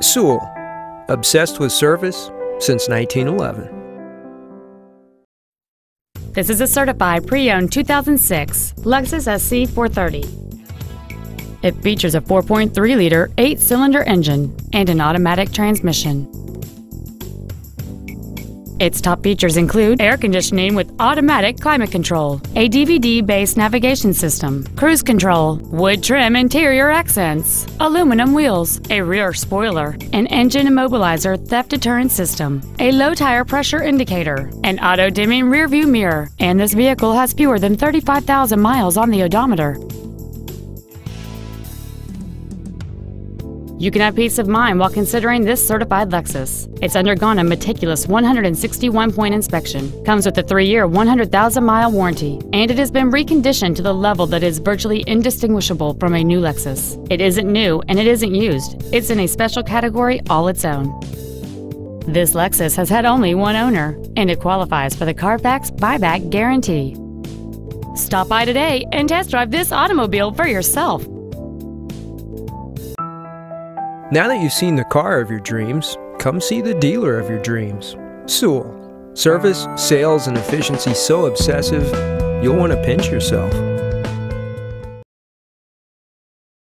Sewell, obsessed with service since 1911. This is a certified pre-owned 2006 Lexus SC 430. It features a 4.3-liter eight-cylinder engine and an automatic transmission. Its top features include air conditioning with automatic climate control, a DVD-based navigation system, cruise control, wood trim interior accents, aluminum wheels, a rear spoiler, an engine immobilizer theft deterrent system, a low tire pressure indicator, an auto-dimming rearview mirror, and this vehicle has fewer than 35,000 miles on the odometer. You can have peace of mind while considering this certified Lexus. It's undergone a meticulous 161-point inspection, comes with a 3-year, 100,000-mile warranty, and it has been reconditioned to the level that is virtually indistinguishable from a new Lexus. It isn't new and it isn't used. It's in a special category all its own. This Lexus has had only one owner, and it qualifies for the Carfax buyback guarantee. Stop by today and test drive this automobile for yourself. Now that you've seen the car of your dreams, come see the dealer of your dreams. Sewell. Service, sales, and efficiency so obsessive, you'll want to pinch yourself.